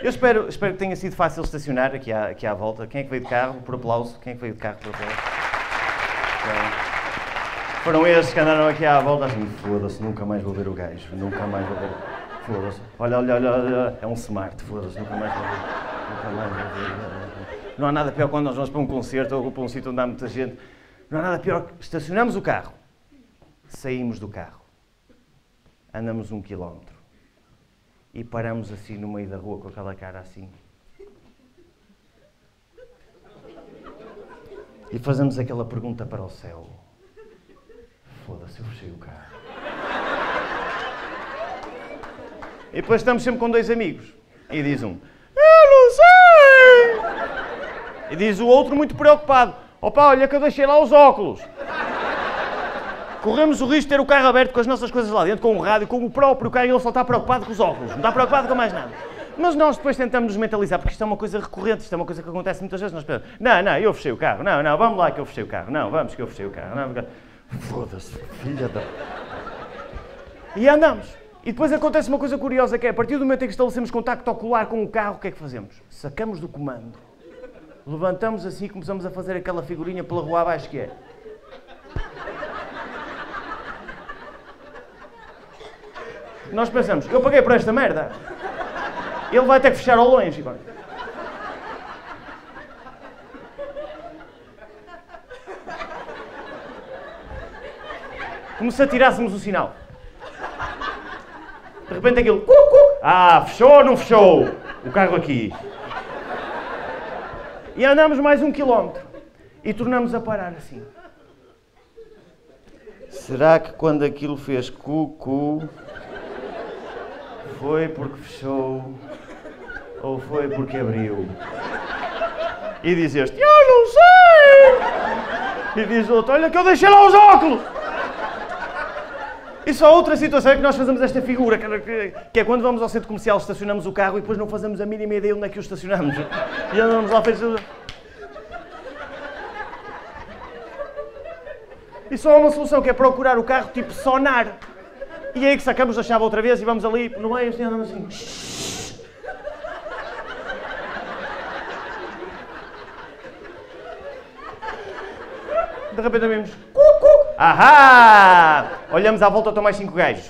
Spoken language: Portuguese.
Eu espero, espero que tenha sido fácil estacionar aqui à, aqui à volta. Quem é que veio de carro? Por aplauso. Quem é que veio de carro? Por aplauso. Então, foram estes que andaram aqui à volta assim, foda-se, nunca mais vou ver o gajo, nunca mais vou ver. Foda-se. Olha, olha, olha, olha, é um smart, foda-se, nunca mais vou ver. Nunca mais vou ver. Não há nada pior quando nós vamos para um concerto ou para um sítio onde há muita gente. Não há nada pior que estacionamos o carro, saímos do carro, andamos um quilómetro e paramos assim no meio da rua com aquela cara assim. E fazemos aquela pergunta para o céu. Foda-se, eu fechei o carro. E depois estamos sempre com dois amigos. E diz um, eu não sei! E diz o outro muito preocupado, opa, olha que eu deixei lá os óculos. Corremos o risco de ter o carro aberto com as nossas coisas lá dentro, com o rádio, com o próprio carro, e ele só está preocupado com os óculos, não está preocupado com mais nada. Mas nós depois tentamos nos mentalizar, porque isto é uma coisa recorrente, isto é uma coisa que acontece muitas vezes. Nós pensamos, não, não, eu fechei o carro, não, não, vamos lá que eu fechei o carro, não, vamos que eu fechei o carro, não, foda-se, filha da. E andamos. E depois acontece uma coisa curiosa que é, a partir do momento em que estabelecemos contacto ocular com o carro, o que é que fazemos? Sacamos do comando, levantamos assim e começamos a fazer aquela figurinha pela rua abaixo que é. Nós pensamos, eu paguei por esta merda. Ele vai ter que fechar ao longe. Como se atirássemos o sinal. De repente aquilo. Cu, cu. Ah, fechou ou não fechou? O carro aqui. E andamos mais um quilómetro. E tornamos a parar assim. Será que quando aquilo fez cu-cu foi porque fechou ou foi porque abriu? E diz este, eu não sei! E diz outro, olha que eu deixei lá os óculos! E só outra situação é que nós fazemos esta figura, que é quando vamos ao centro comercial, estacionamos o carro e depois não fazemos a mínima ideia onde é que o estacionamos. E andamos lá feitos... E só há uma solução, que é procurar o carro tipo sonar. E é aí que sacamos a chave outra vez e vamos ali no meio assim, andamos assim. De repente ouvimos. Cucu! Ahá! Olhamos à volta, estão mais cinco gajos.